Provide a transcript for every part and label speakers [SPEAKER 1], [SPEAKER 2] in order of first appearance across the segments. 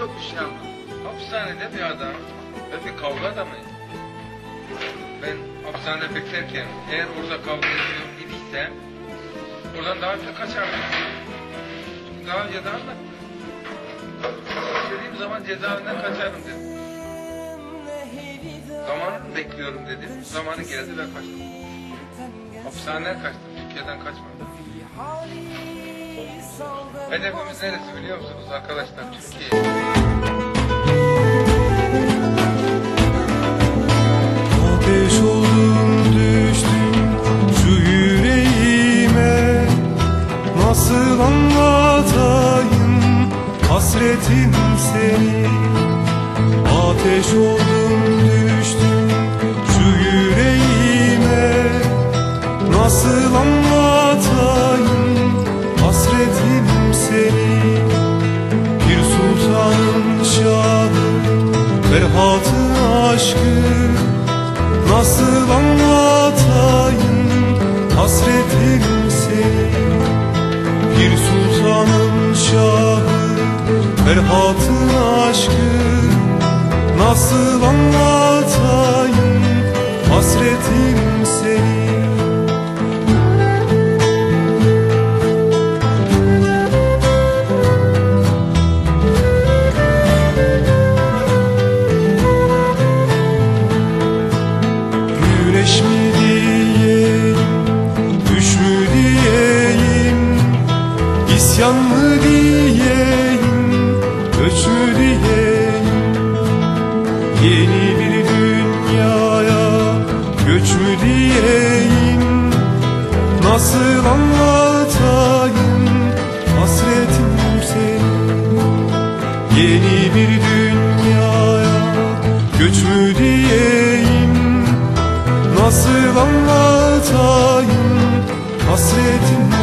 [SPEAKER 1] çok bir şey anladım. Hapishanede bir adam ve bir kavga adamıyım. Ben hapishanede beklerken eğer orada kavga ediyor idiysem oradan daha önce kaçardım. Daha önce de anlattım. İstediğim zaman cezaevinden kaçarım dedim. Zamanını bekliyorum dedim. Zamanı geldi ve kaçtım. Hapishaneden kaçtım. Türkiye'den kaçmadım. Hedefimiz neresi biliyor musunuz arkadaşlar? Türkiye.
[SPEAKER 2] Ateş oldum düştüm şu yüreğime Nasıl anlatayım hasretim seni Ateş oldum Ferhat'ın aşkı Nasıl anlatayım? Hasretim seni Bir sultanın şahı. Ferhat'ın aşkı Nasıl anlatayım? Hasretim göç mü diyeyim? Nasıl anlatayım? Hasretim seni Yeni bir dünyaya göç mü diyeyim? Nasıl anlatayım? Hasretim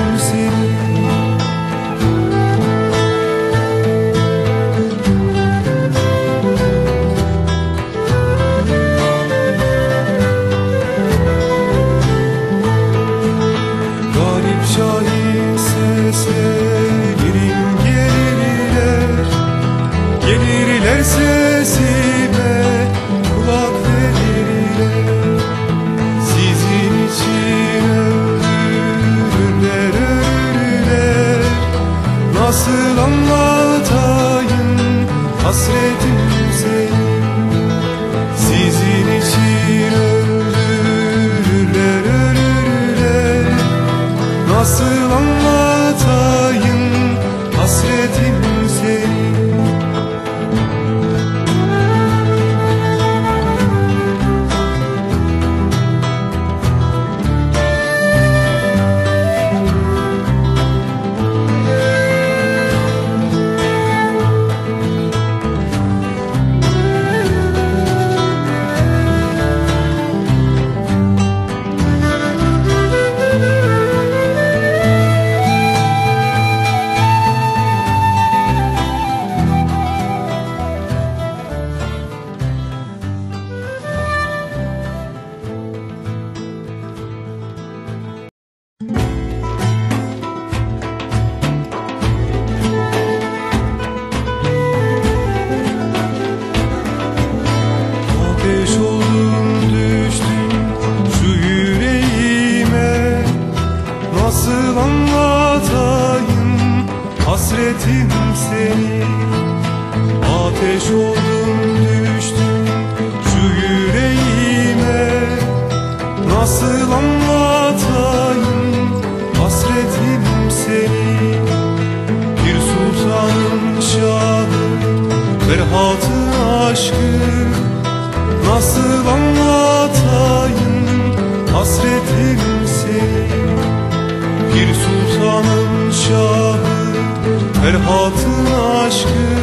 [SPEAKER 2] Nasıl anlatayım hasretim seni. Sizin için ölürler ölürler? Nasıl anlatayım hasretim Ateş oldum düştüm şu yüreğime. Nasıl anlatayım hasretim seni? Bir sultanın şahı Ferhat'ın aşkı. Nasıl anlatayım hasretim seni? Bir sultanın şahı Ferhat'ın aşkı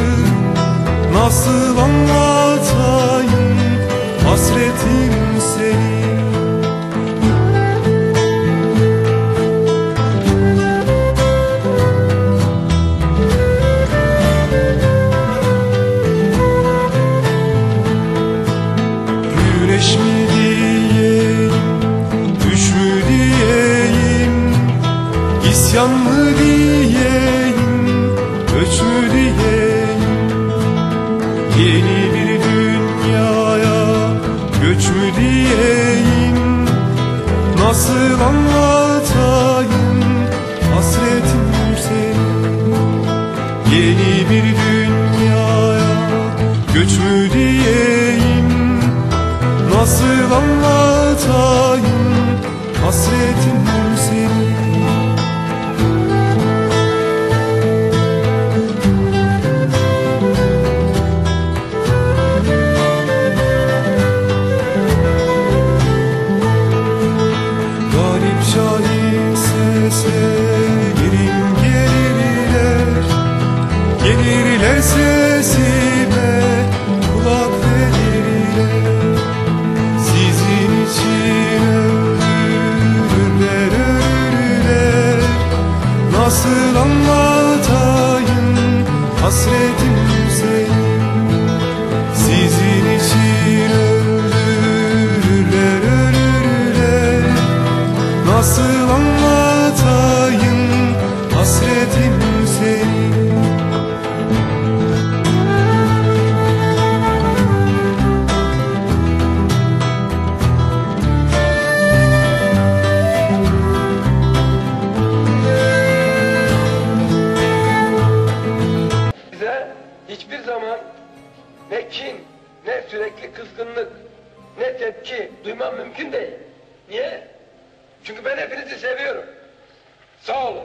[SPEAKER 2] Nasıl anlatayım hasretim seni? Güneş mi diyeyim, düş mü diyeyim İsyan mı diyeyim, diyeyim? Nasıl anlatayım? Hasretim senin? Yeni bir dünyaya göç mü diyeyim? Nasıl anlatayım? Hasretim Gelirler sesime kulak verirler. Sizin için ölürler ölürler. Nasıl anlatayım hasretim senin sizin için ölürler ölürler. Nasıl anlatayım hasretim senin
[SPEAKER 3] ne tepki duymam mümkün değil. Niye? Çünkü ben hepinizi seviyorum. Sağ olun.